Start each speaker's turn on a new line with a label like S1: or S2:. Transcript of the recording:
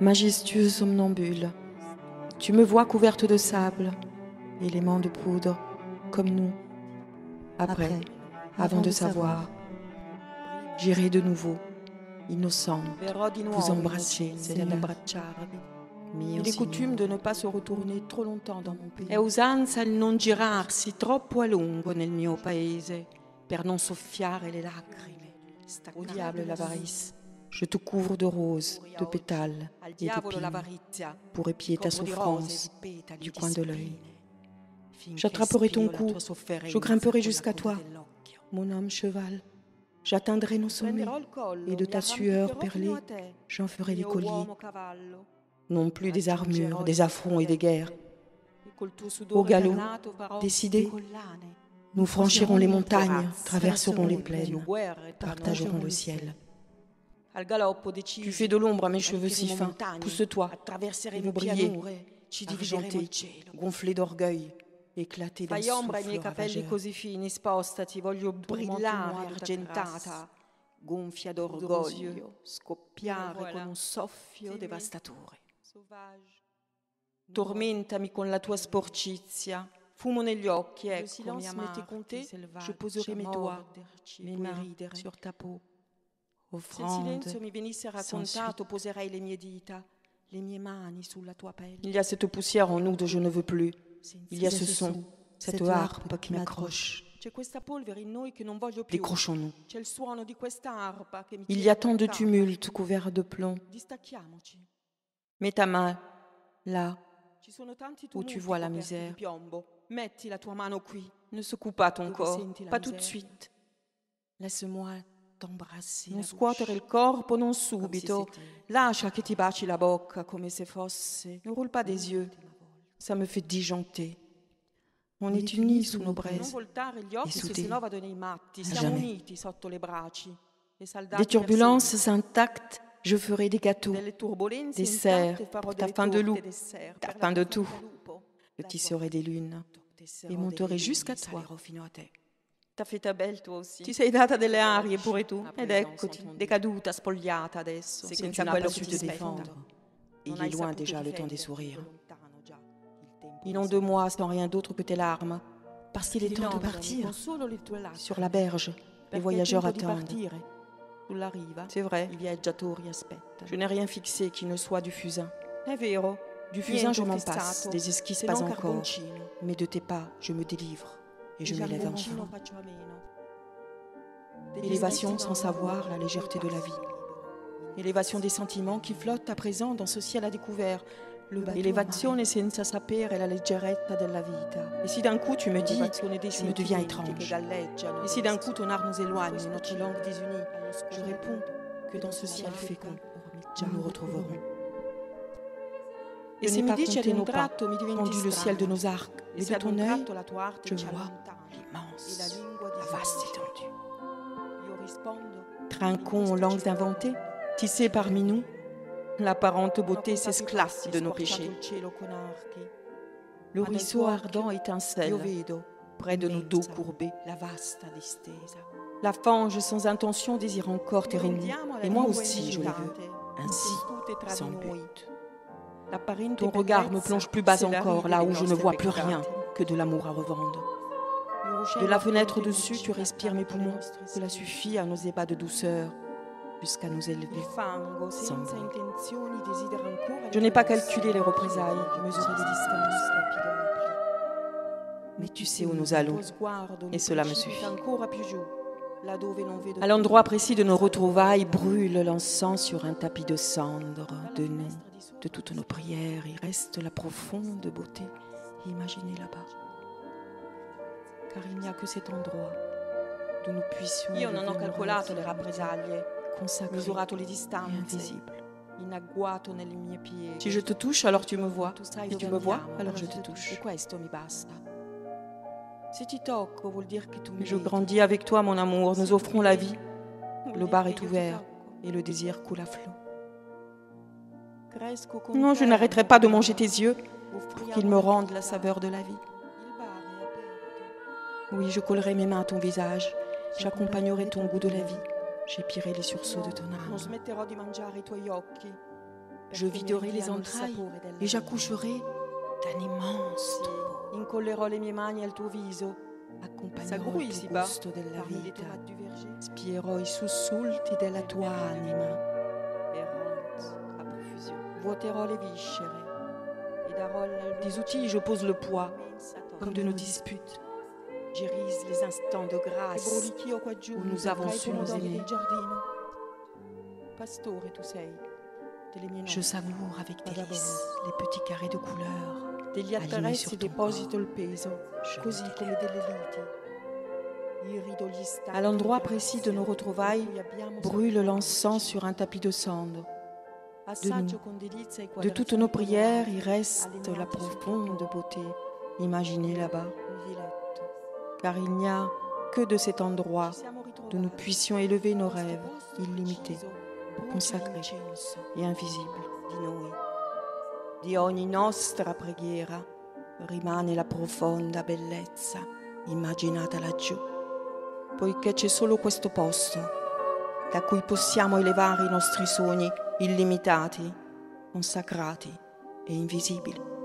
S1: Majestueux somnambule, tu me vois couverte de sable, élément de poudre, comme nous. Après, avant de savoir, j'irai de nouveau, innocente, vous embrasser, Il est coutume de ne pas se retourner trop longtemps dans mon pays. È usanza il non girarsi troppo a lungo nel mio paese per non soffiare le lacrime. Au diable l'avarice. Je te couvre de roses, de pétales et d'épines pour épier ta souffrance du coin de l'œil. J'attraperai ton cou, je grimperai jusqu'à toi, mon homme cheval. J'atteindrai nos sommets et de ta sueur perlée, j'en ferai des colliers. Non plus des armures, des affronts et des guerres. Au galop, décidé, nous franchirons les montagnes, traverserons les plaines, partagerons le ciel. Tu fais de l'ombre à mes cheveux si fins. Pousse-toi. et vous briller, argenté, gonflé d'orgueil, éclaté d'un souffle
S2: ai miei capelli così fini, spostati, voglio brillare argentata, gonfia d'orgoglio, scoppiare con un soffio devastatore. Tormentami con la tua sporcizia, fumo negli occhi, ecco, mia
S1: compté, je poserai mes doigts, mes mains sur ta peau.
S2: Il
S1: y a cette poussière en nous dont je ne veux plus. Il y a ce son, cette harpe qui m'accroche. Décrochons-nous.
S2: Il
S1: y a tant de tumulte couvert de plomb. Mets ta main là où tu vois la misère. Ne secoue pas ton corps, pas tout de suite. Laisse-moi.
S2: Non scuotere il corpo, non subito. Lascia che ti baci la bocca come se fosse.
S1: Ne roule pas des yeux, ça me fait disjoncter. On est unis sous nos
S2: Non
S1: braises.
S2: voltare gli occhi, se
S1: soudés.
S2: sennò vado nei matti.
S1: À
S2: Siamo
S1: jamais.
S2: uniti sotto le braci. Le saldati
S1: Des turbulences intactes, je ferai des gâteaux, des serres pour ta fain de loup, ta faim
S2: la
S1: de tout. je tisserai des lunes et monterai jusqu'à toi.
S2: Salirò fino a te.
S1: T'as fait ta belle toi aussi.
S2: Ti sei data delle arie pure tu, ed eccoti, decaduta, spogliata adesso, senza
S1: tu
S2: quello che ti spetta.
S1: défendre. Il est loin déjà le temps des sourires.
S2: il tempo
S1: Ils
S2: dei
S1: n'ont de
S2: sorrisi.
S1: moi sans rien d'autre que tes larmes. Parce qu'il est temps de partir. Sur la berge, les voyageurs attendent. C'est vrai, je n'ai rien fixé qui ne soit du fusain. Du fusain, je m'en passe, des esquisses
S2: se
S1: pas encore. Mais de tes pas, je me délivre et je m'élève.
S2: Degli
S1: Élévation sans savoir la légèreté de la vie. Élévation des sentiments qui flottent à présent dans ce ciel à découvert. Elevazione senza sapere la leggerezza della vita. Et si d'un coup tu me dis, je me deviens étrange. Et si d'un coup ton art nous éloigne, notre langue désunie, je réponds que dans ce ciel fécond, nous nous retrouverons.
S2: E
S1: n'ai
S2: mi
S1: pas
S2: un
S1: nos pas, tendu le ciel de nos arcs, mais de ton œil, je vois l'immense, la vaste étendue. Trinquons aux langues inventées, tissées parmi nous, l'apparente beauté s'esclaffe de nos péchés. Le ruisseau ardent étincelle près de nos dos courbés.
S2: la
S1: fange sans intention désire encore tes et moi aussi je les veux, ainsi, sans but. Ton regard me plonge plus bas encore, là où je ne vois plus rien que de l'amour à revendre. De la fenêtre dessus, tu respires mes poumons, cela suffit à nos ébats de douceur, jusqu'à nous élever. Sans Je n'ai pas calculé les représailles, mesuré les distances, mais tu sais où nous allons. Et cela me suffit. À l'endroit précis de nos retrouvailles, brûle l'encens sur un tapis de cendres de nous. De toutes nos prières, il reste la profonde beauté imaginée là-bas. Car il n'y a que cet endroit d'où nous puissions
S2: Io non ho calcolato le rappresaglie, misurato le
S1: et
S2: distanze,
S1: invisible. Si je te touche, alors tu me vois. Et
S2: dove
S1: tu me vois, alors je te touche.
S2: E questo mi basta.
S1: Je grandis avec toi, mon amour. Nous offrons la vie. Le bar est ouvert et le désir coule à flot. Non, je
S2: te,
S1: n'arrêterai pas de manger tes yeux pour qu'ils me rendent la saveur de la vie. Oui, je collerai mes mains à ton visage. J'accompagnerai ton goût de la vie. J'épierai les sursauts de ton âme. Je viderai les entrailles et j'accoucherai d'un immense
S2: Incollerò le mie mani al tuo viso,
S1: accompagnerò il tuo gusto della vita, spierò i sussulti della tua anima,
S2: vuoterò le viscere.
S1: Darò des outils, je pose le poids, comme de nos disputes. J'irise les instants de grâce. où nous avons su nous aimer. Je savoure avec délice les petits carrés de couleur.
S2: Degli attrezzi deposito il peso, così come delle liti.
S1: À l'endroit précis de nos retrouvailles, brûle l'encens sur un tapis de cendre. De nous, de toutes nos prières, il reste la profonde beauté imaginée là-bas. Car il n'y a que de cet endroit où nous puissions élever nos rêves illimités consacré e invisibile di noi. Di ogni nostra preghiera rimane la profonda bellezza immaginata laggiù, poiché c'è solo questo posto da cui possiamo elevare i nostri sogni illimitati, consacrati e invisibili.